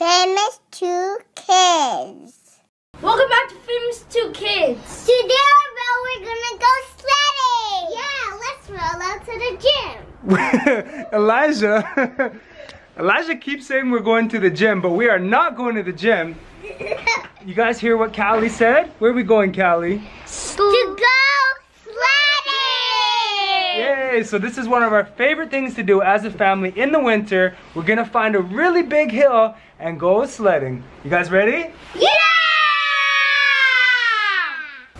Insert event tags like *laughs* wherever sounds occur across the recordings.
Famous Tube Kids. Welcome back to Famous Tube Kids. Today, Ro, we're gonna go sledding. Yeah, let's roll out to the gym. *laughs* Elijah. *laughs* Elijah keeps saying we're going to the gym, but we are not going to the gym. *laughs* You guys hear what Callie said? Where are we going, Callie? to go sledding. Yay! So this is one of our favorite things to do as a family in the winter. We're gonna find a really big hill and go sledding. You guys ready? Yeah!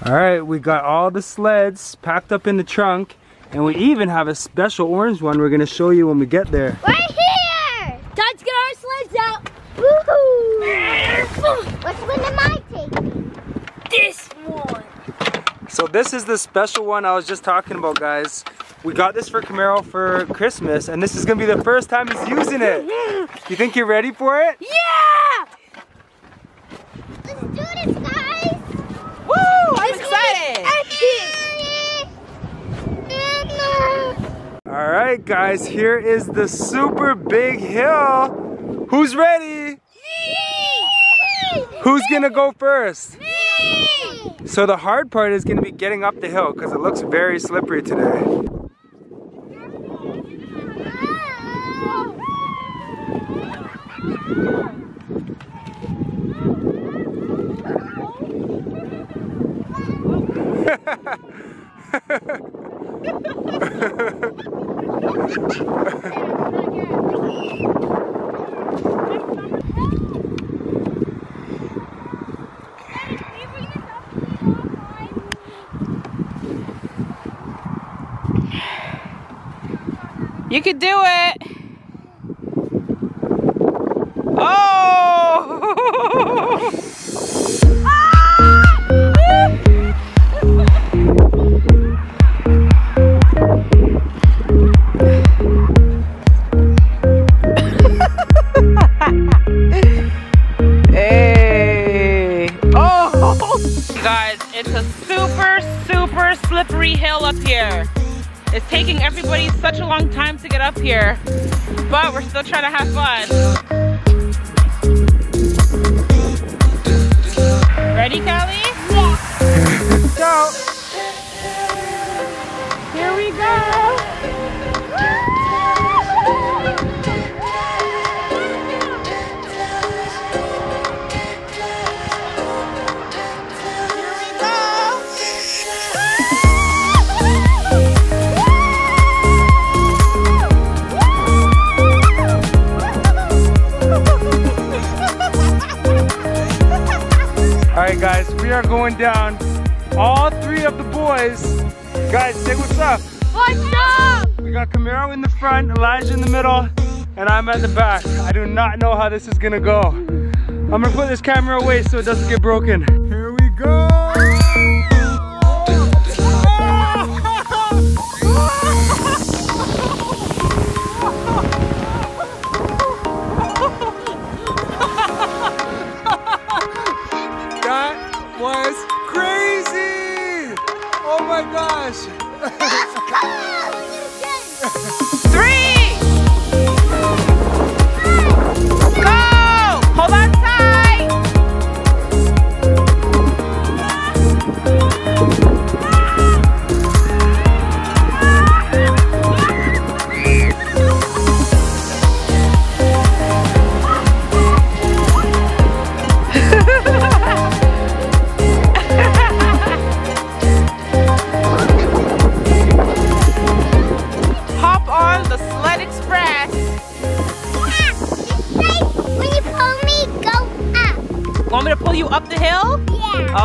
All right, we got all the sleds packed up in the trunk, and we even have a special orange one we're gonna show you when we get there. Right here. Time to get our sleds out. Woohoo! Which one am I taking? This one. So this is the special one I was just talking about, guys. We got this for Camaro for Christmas, and this is gonna be the first time he's using it. You think you're ready for it? Yeah! Let's do this, guys. Woo! I'm excited. All right, guys, here is the super big hill. Who's ready? Who's gonna go first? So the hard part is gonna be getting up the hill because it looks very slippery today. You could do it. It's a super, super slippery hill up here. It's taking everybody such a long time to get up here, but we're still trying to have fun. Ready, Callie? Yeah. Go! Here we go. Going down. All three of the boys. Guys, say what's up. What's up? We got Camaro in the front, Elijah in the middle, and I'm at the back. I do not know how this is gonna go. I'm gonna put this camera away so it doesn't get broken.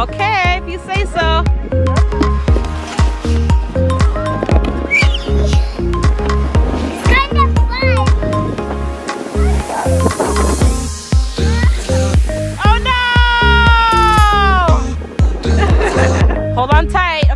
Okay, if you say so. Oh no! *laughs* Hold on tight,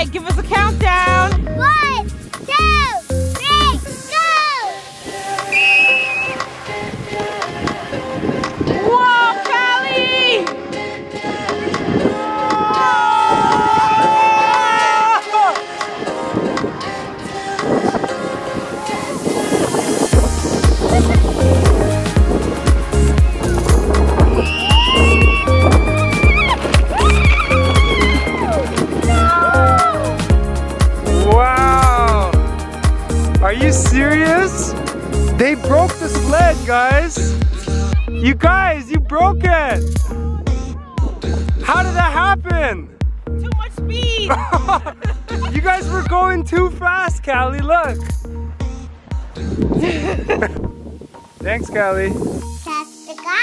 right, give us a countdown. They broke the sled, guys. You guys, you broke it. How did that happen? Too much speed. *laughs* *laughs* you guys were going too fast, Callie. Look. *laughs* Thanks, Callie. That's the guys.